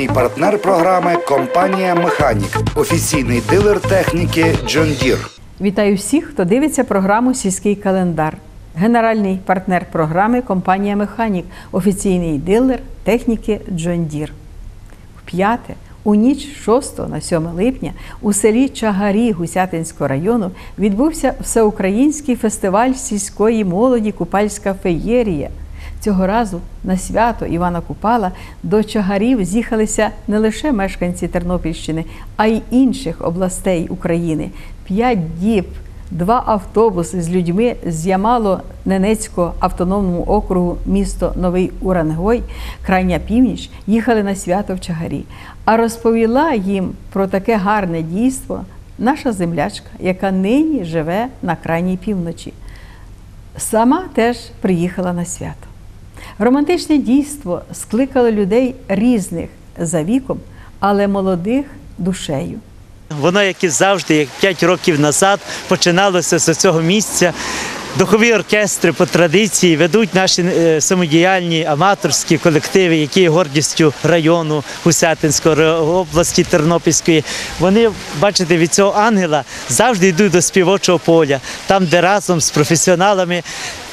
Генеральний партнер програми компанія Механік, офіційний дилер техніки John Deere. Вітаю всіх, хто дивиться програму Сільський календар. Генеральний партнер програми компанія Механік, офіційний дилер техніки John Deere. Вп'яте, у ніч 6 на 7 липня у селі Чагарі Гусятинського району відбувся всеукраїнський фестиваль сільської молоді Купальська феєрія. Цього разу на свято Івана Купала до чагарів з'їхалися не лише мешканці Тернопільщини, а й інших областей України. П'ять діб, два автобуси з людьми з Ямало-Ненецького автономному округу місто Новий Урангой, крайня північ, їхали на свято в чагарі. А розповіла їм про таке гарне дійство наша землячка, яка нині живе на крайній півночі. Сама теж приїхала на свято. Романтичне дійство скликало людей різних за віком, але молодих душею. Воно, як і завжди, як 5 років назад, починалося з цього місця. Духові оркестри по традиції ведуть наші е, самодіяльні аматорські колективи, які є гордістю району Гусятинської області Тернопільської. Вони, бачите, від цього ангела завжди йдуть до співочого поля, там, де разом з професіоналами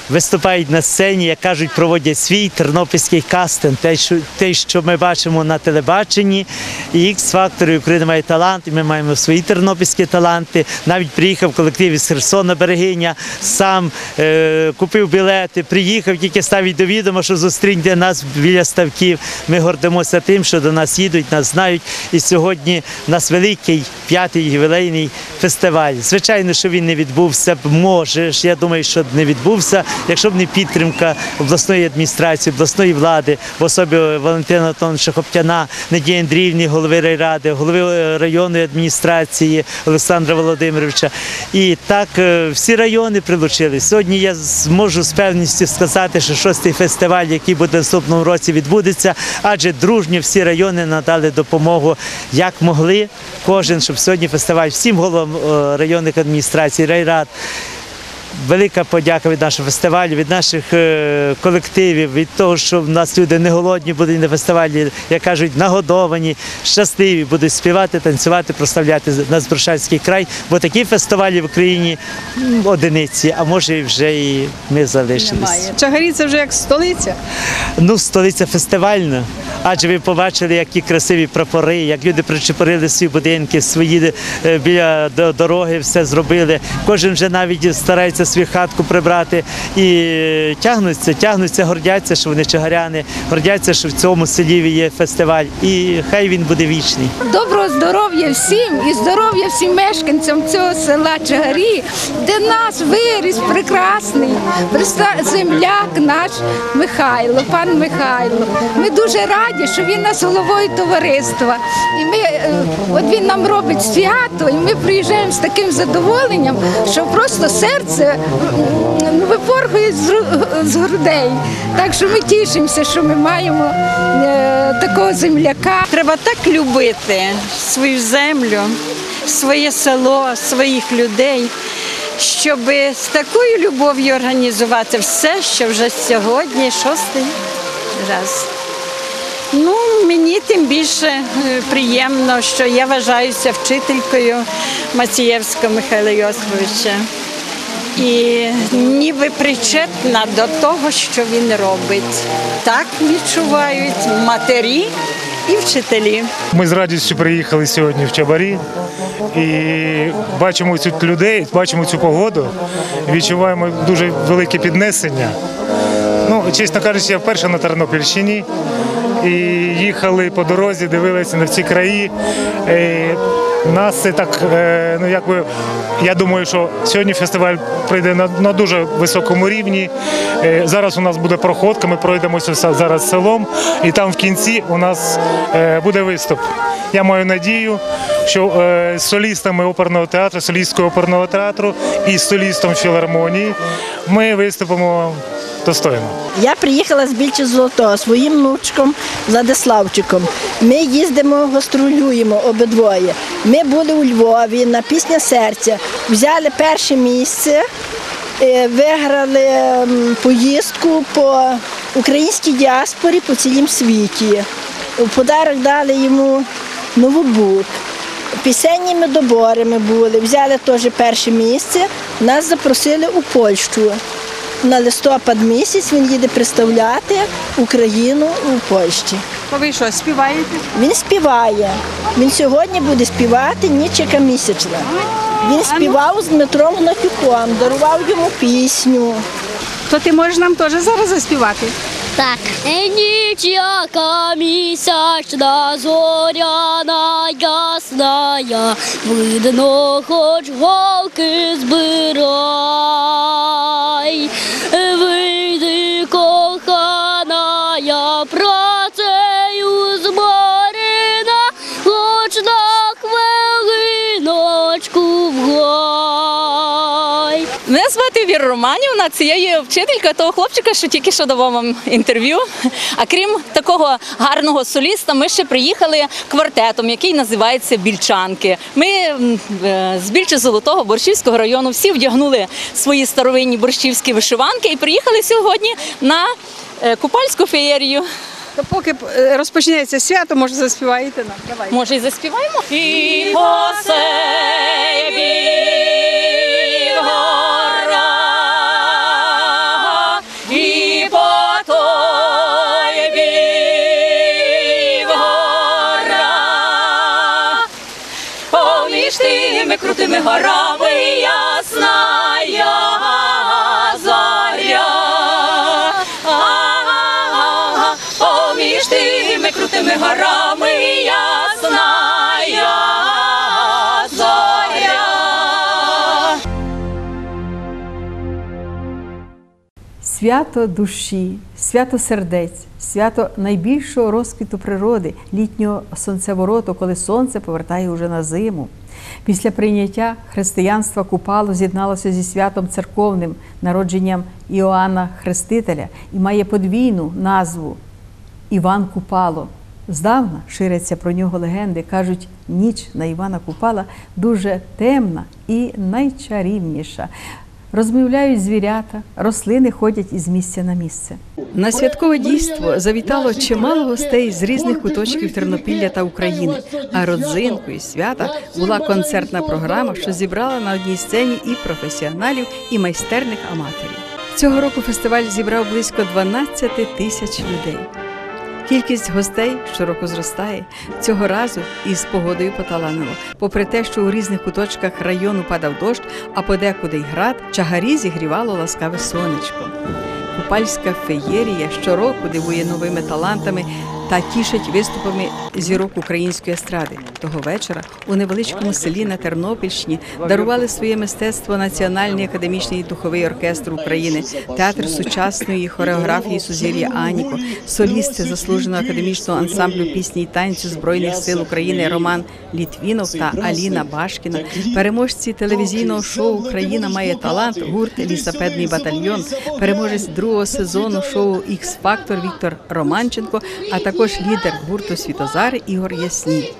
виступають на сцені, як кажуть, проводять свій тернопільський кастинг, те, що, те, що ми бачимо на телебаченні. І і Україна має талант, і ми маємо свої тернопільські таланти. Навіть приїхав колектив із Херсона Берегиня, сам е, купив білети, приїхав, тільки ставить до відома, що зустріньте нас біля ставків. Ми гордимося тим, що до нас їдуть, нас знають. І сьогодні у нас великий п'ятий ювілейний фестиваль. Звичайно, що він не відбувся може, я думаю, що не відбувся, якщо б не підтримка обласної адміністрації, обласної влади, в особі Валентина Антоновича Хоптяна, Надії Андріївні, голови райради, голови е, районної адміністрації Олександра Володимировича. І так е, всі райони прилучились. Сьогодні я зможу з певністю сказати, що шостий фестиваль, який буде в наступному році, відбудеться, адже дружньо всі райони надали допомогу, як могли. Кожен, щоб сьогодні фестиваль всім головам е, районних адміністрацій, райрад. Велика подяка від нашого фестивалю, від наших е, колективів, від того, що в нас люди не голодні будуть на фестивалі, як кажуть, нагодовані, щасливі, будуть співати, танцювати, прославляти наш Брушанський край. Бо такі фестивалі в Україні одиниці, а може і вже і ми залишились. Чагарі це вже як столиця. Ну, столиця фестивальна. Адже ви побачили, які красиві прапори, як люди причепорили свої будинки, свої е, біля дороги, все зробили. Кожен вже навіть старається свою хатку прибрати і тягнуться, тягнуться, гордяться, що вони чагаряни, гордяться, що в цьому селі є фестиваль. І хай він буде вічний. Доброго здоров'я всім і здоров'я всім мешканцям цього села Чагарі, де нас виріс прекрасний земляк наш Михайло, пан Михайло. Ми дуже раді, що він нас головою товариства. І ми, е, от він нам робить свято, і ми приїжджаємо з таким задоволенням, що просто серце м, з грудей. Так що ми тішимося, що ми маємо е, такого земляка. Треба так любити свою землю, своє село, своїх людей, щоб з такою любов'ю організувати все, що вже сьогодні шостий раз. Ну, мені тим більше е, приємно, що я вважаюся вчителькою Мацієвського Михайла Йосифовича. І ніби причетна до того, що він робить. Так відчувають матері і вчителі. Ми з радістю приїхали сьогодні в Чабарі і бачимо цю людей, бачимо цю погоду, відчуваємо дуже велике піднесення. Ну, чесно кажучи, я вперше на Тернопільщині і їхали по дорозі, дивилися на ці краї. Е, Нас це так, е, ну якби я думаю, що сьогодні фестиваль пройде на, на дуже високому рівні. Е, Зараз у нас буде проходка, ми пройдемося зараз селом, і там в кінці у нас е, буде виступ. Я маю надію, що з солістами оперного театру, солісткою оперного театру і з солістом філармонії ми виступимо достойно. Я приїхала з Більчі Золотого своїм внучком Владиславчиком. Ми їздимо, гастролюємо обидвоє. Ми були у Львові на пісня серця, взяли перше місце, е, виграли поїздку по українській діаспорі по цілім світі. У подарок дали йому ноутбук. Пісенніми доборами були, взяли теж перше місце. Нас запросили у Польщу. На листопад місяць він їде представляти Україну у Польщі. То ви що, співаєте? Він співає. Він сьогодні буде співати Нічика місячна. Він співав з Дмитром Гнатюком, дарував йому пісню. То ти можеш нам теж зараз заспівати? Так. Ніч яка місячна, зоряна, ясна, видно, хоч голки збирай. Романівна, це я є вчителька того хлопчика, що тільки що давав вам інтерв'ю. А крім такого гарного соліста, ми ще приїхали квартетом, який називається Більчанки. Ми е, з Більче Золотого Борщівського району всі вдягнули свої старовинні борщівські вишиванки і приїхали сьогодні на е, купальську феєрію. То поки е, розпочнеться свято, може заспіваєте нам. Давай. Може, і заспіваємо? І тими горами ясна зоря. Поміж тими крутими горами ясна я зоря. Свято душі, свято сердець, свято найбільшого розквіту природи, літнього сонцевороту, коли сонце повертає уже на зиму. Після прийняття християнства Купало з'єдналося зі святом церковним, народженням Іоанна Хрестителя і має подвійну назву Іван Купало. Здавна ширяться про нього легенди. Кажуть, ніч на Івана Купала дуже темна і найчарівніша. Розмовляють звірята, рослини ходять із місця на місце. На святкове дійство завітало чимало гостей з різних куточків Тернопілля та України. А родзинкою свята була концертна програма, що зібрала на одній сцені і професіоналів, і майстерних аматорів. Цього року фестиваль зібрав близько 12 тисяч людей. Кількість гостей щороку зростає. Цього разу із погодою поталанило. Попри те, що у різних куточках району падав дощ, а подекуди й град, чагарі зігрівало ласкаве сонечко. Купальська феєрія щороку дивує новими талантами та тішить виступами зірок української естради. Того вечора у невеличкому селі на Тернопільщині дарували своє мистецтво Національний академічний духовий оркестр України, театр сучасної хореографії Сузір'я Аніко, солісти заслуженого академічного ансамблю пісні й танцю Збройних сил України Роман Літвінов та Аліна Башкіна, переможці телевізійного шоу Україна має талант, гурт Лісапедний батальйон, переможець другого сезону шоу Ікс Фактор Віктор Романченко, а також лідер гурту Світозари Ігор Ясній.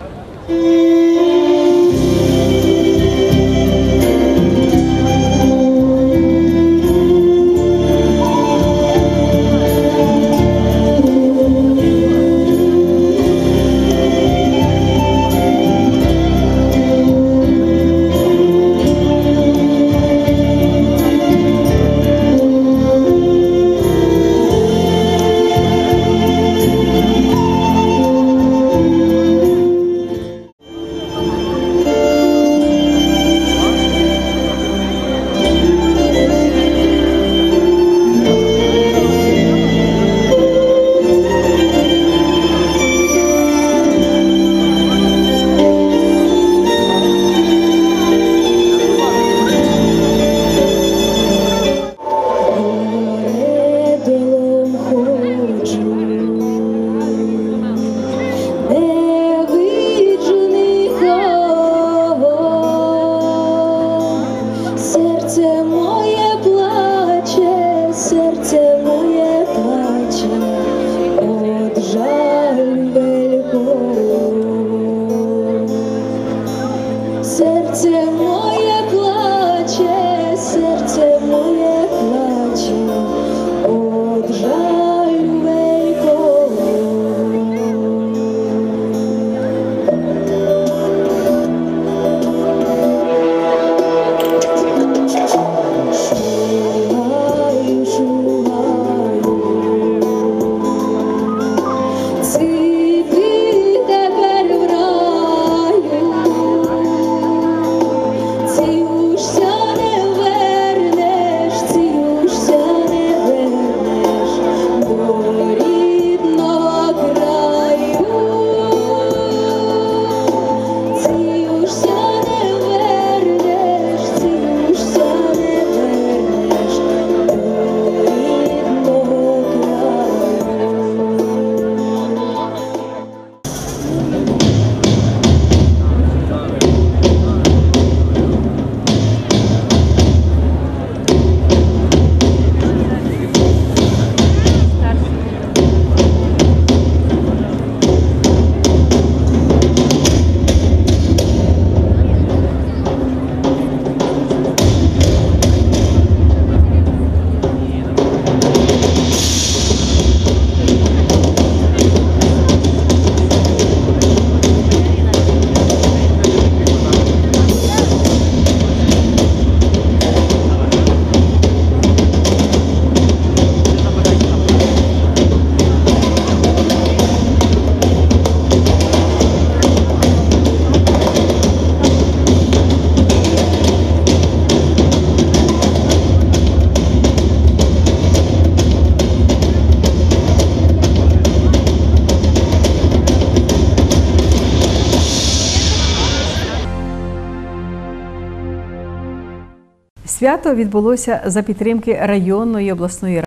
Свято відбулося за підтримки районної обласної ради,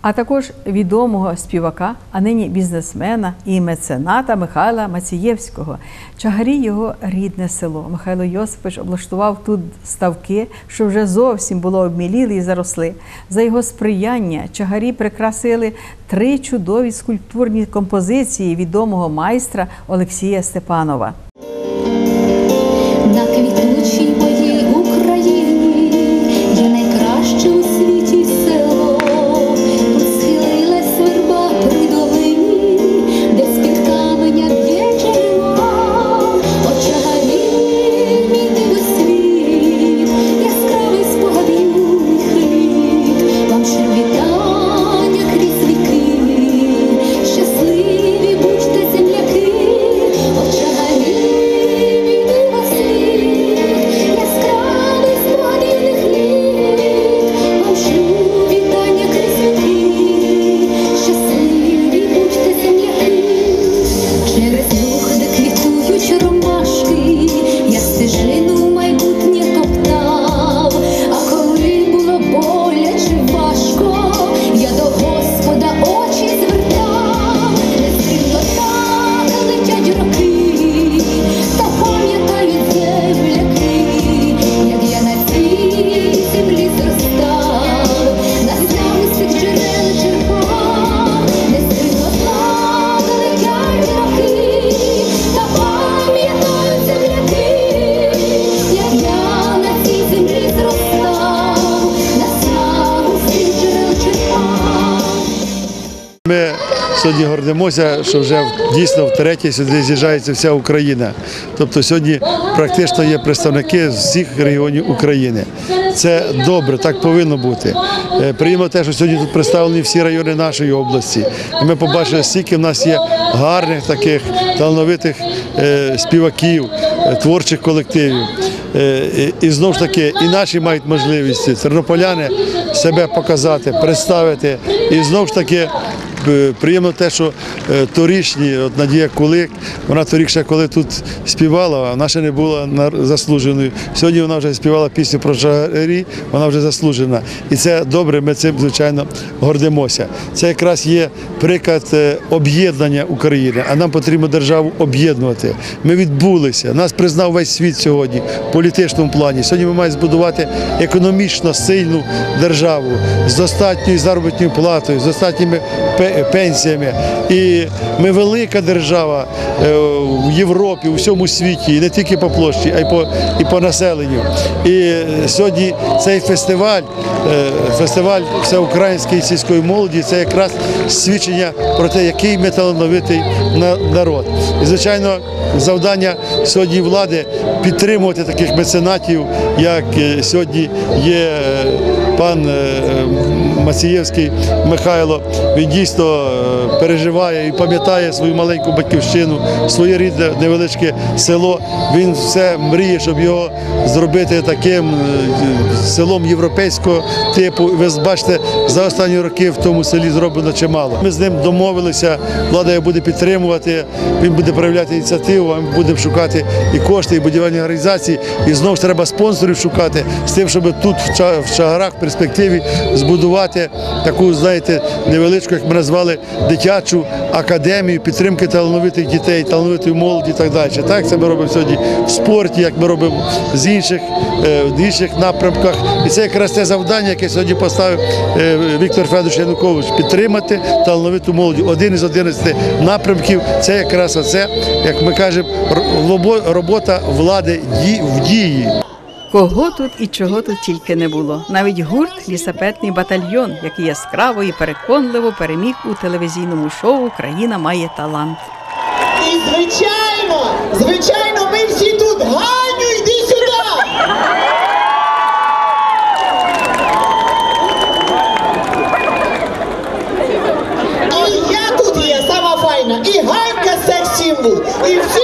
а також відомого співака, а нині бізнесмена і мецената Михайла Мацієвського. Чагарі його рідне село. Михайло Йосипович облаштував тут ставки, що вже зовсім було обміліли і заросли. За його сприяння чагарі прикрасили три чудові скульптурні композиції відомого майстра Олексія Степанова. Сьогодні гордимося, що вже дійсно втретє сюди з'їжджається вся Україна. Тобто сьогодні практично є представники з всіх регіонів України. Це добре, так повинно бути. Е, Приємно те, що сьогодні тут представлені всі райони нашої області. І ми побачили, скільки в нас є гарних таких талановитих е, співаків, е, творчих колективів. І знову ж таки, і наші мають можливість тернополяни себе показати, представити. І знову ж таки. Приємно те, що е, торішні, от Надія Кулик, вона торік ще коли тут співала, вона ще не була заслуженою. Сьогодні вона вже співала пісню про жагарі, вона вже заслужена. І це добре, ми цим, звичайно, гордимося. Це якраз є приклад е, об'єднання України, а нам потрібно державу об'єднувати. Ми відбулися, нас признав весь світ сьогодні в політичному плані. Сьогодні ми маємо збудувати економічно сильну державу з достатньою заробітною платою, з достатніми пенсіями. І ми велика держава е, в Європі, у всьому світі, і не тільки по площі, а й по, і по населенню. І сьогодні цей фестиваль, е, фестиваль всеукраїнської сільської молоді, це якраз свідчення про те, який ми талановитий народ. І, звичайно, завдання сьогодні влади підтримувати таких меценатів, як е, сьогодні є пан е, Мацієвський Михайло. Він дійсно е, переживає і пам'ятає свою маленьку батьківщину, своє рідне невеличке село. Він все мріє, щоб його зробити таким е, селом європейського типу. Ви бачите, за останні роки в тому селі зроблено чимало. Ми з ним домовилися, влада його буде підтримувати, він буде проявляти ініціативу, ми будемо шукати і кошти, і будівельні організації. І знову ж треба спонсорів шукати з тим, щоб тут в Ча- в Чагарах в перспективі збудувати таку, знаєте, невеличку, як ми назвали, дитячу академію підтримки талановитих дітей, талановитої молоді і так далі. Так це ми робимо сьогодні в спорті, як ми робимо з інших, е, в інших напрямках. І це якраз те завдання, яке сьогодні поставив е, Віктор Федорович Янукович підтримати талановиту молодь. Один із 11 напрямків це якраз оце, як ми кажемо, робота влади в дії. Кого тут і чого тут тільки не було. Навіть гурт Лісапетний батальйон, який яскраво і переконливо переміг у телевізійному шоу Країна має талант. І звичайно, звичайно, ми всі тут. Ганю, йди сюди! І я тут є, сама файна, і Ганька секс-символ, і всі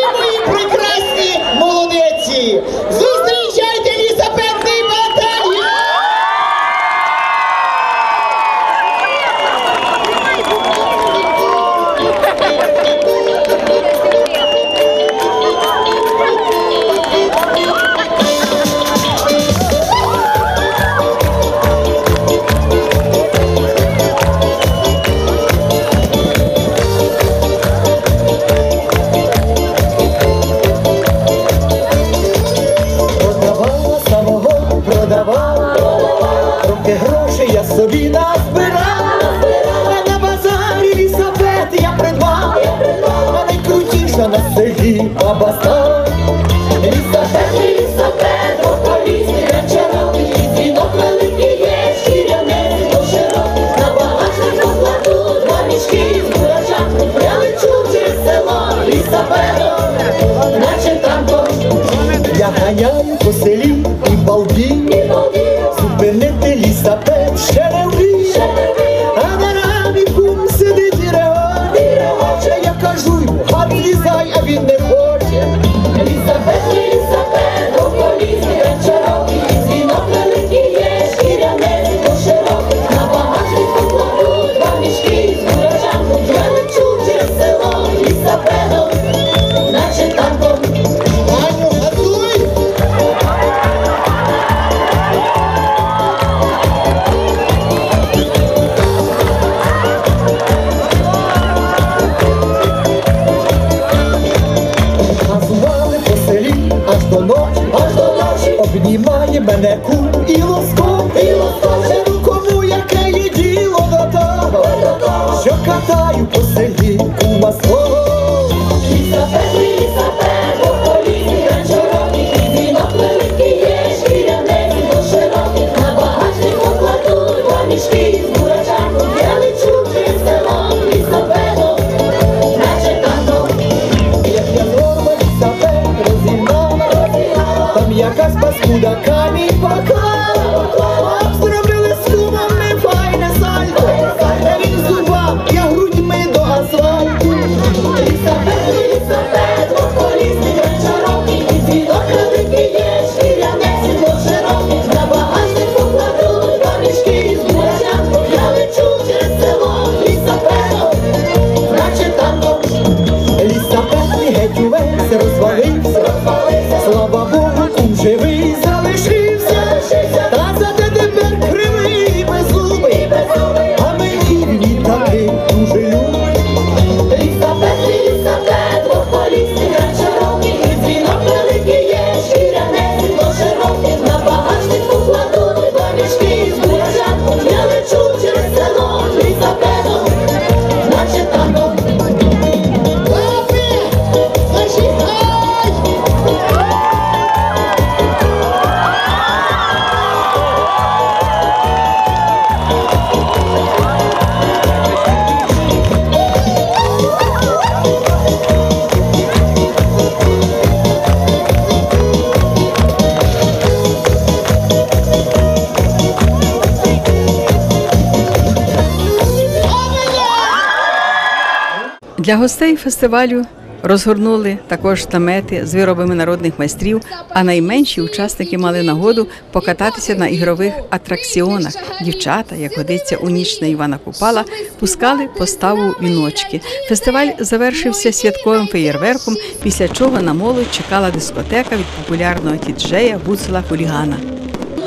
Для гостей фестивалю розгорнули також намети з виробами народних майстрів, а найменші учасники мали нагоду покататися на ігрових атракціонах. Дівчата, як годиться у ніч на Івана Купала, пускали поставу віночки. Фестиваль завершився святковим феєрверком, після чого на молодь чекала дискотека від популярного тіджея Буцела Хулігана.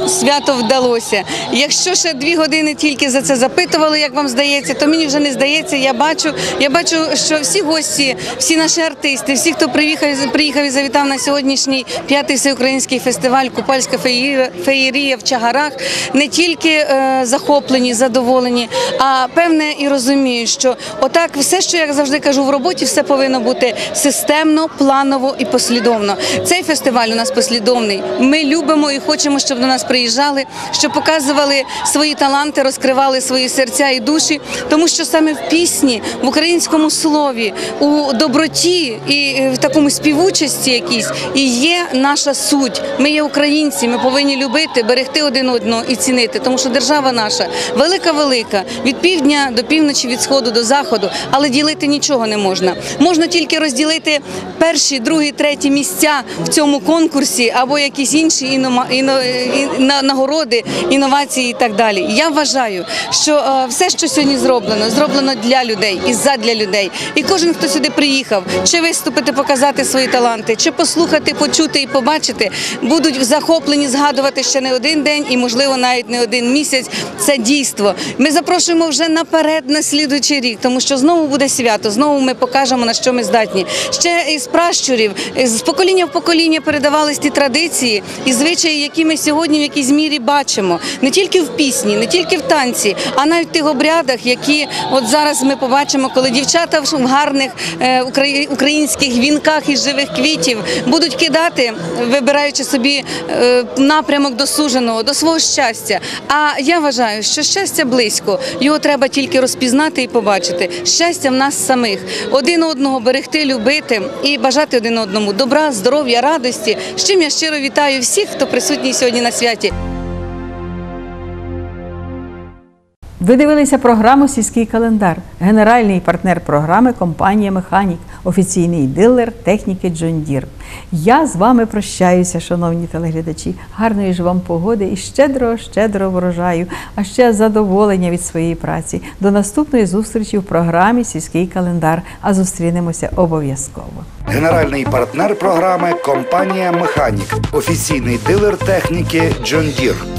Свято вдалося. Якщо ще дві години тільки за це запитували, як вам здається, то мені вже не здається. Я бачу, я бачу, що всі гості, всі наші артисти, всі, хто приїхав, приїхав і завітав на сьогоднішній п'ятий всеукраїнський фестиваль Купальська феєрія, в Чагарах, не тільки е, захоплені, задоволені, а певне і розуміють, що отак все, що я завжди кажу в роботі, все повинно бути системно, планово і послідовно. Цей фестиваль у нас послідовний. Ми любимо і хочемо, щоб до нас приїжджали, щоб показували свої таланти, розкривали свої серця і душі, тому що саме в пісні, в українському слові, у доброті і е, в такому співучасті якійсь і є наша суть. Ми є українці, ми повинні любити, берегти один одного і цінити, тому що держава наша велика, велика від півдня до півночі, від сходу до заходу, але ділити нічого не можна. Можна тільки розділити перші, другі, треті місця в цьому конкурсі або якісь інші іно- і- на- нагороди, інновації і так далі. Я вважаю, що е, все, що сьогодні зроблено, зроблено для людей і задля людей. І кожен, хто сюди приїхав, чи виступити, показати свої таланти, чи послухати, почути і побачити, будуть захоплені згадувати ще не один день і, можливо, навіть не один місяць. Це дійство. Ми запрошуємо вже наперед на слідуючий рік, тому що знову буде свято, знову ми покажемо на що ми здатні. Ще із пращурів, з покоління в покоління передавались ті традиції і звичаї, які ми сьогодні якійсь мірі бачимо не тільки в пісні, не тільки в танці, а навіть в тих обрядах, які от зараз ми побачимо, коли дівчата в гарних е, українських вінках із живих квітів будуть кидати, вибираючи собі е, напрямок до суженого, до свого щастя. А я вважаю, що щастя близько, його треба тільки розпізнати і побачити. Щастя в нас самих, один одного берегти, любити і бажати один одному добра, здоров'я, радості. З чим я щиро вітаю всіх, хто присутній сьогодні на святі. 再见 Ви дивилися програму Сільський календар. Генеральний партнер програми компанія Механік, офіційний дилер техніки Джон Дір. Я з вами прощаюся, шановні телеглядачі. Гарної ж вам погоди і щедрого, щедрого врожаю, а ще задоволення від своєї праці. До наступної зустрічі в програмі Сільський календар. А зустрінемося обов'язково. Генеральний партнер програми компанія Механік, офіційний дилер техніки John Deere.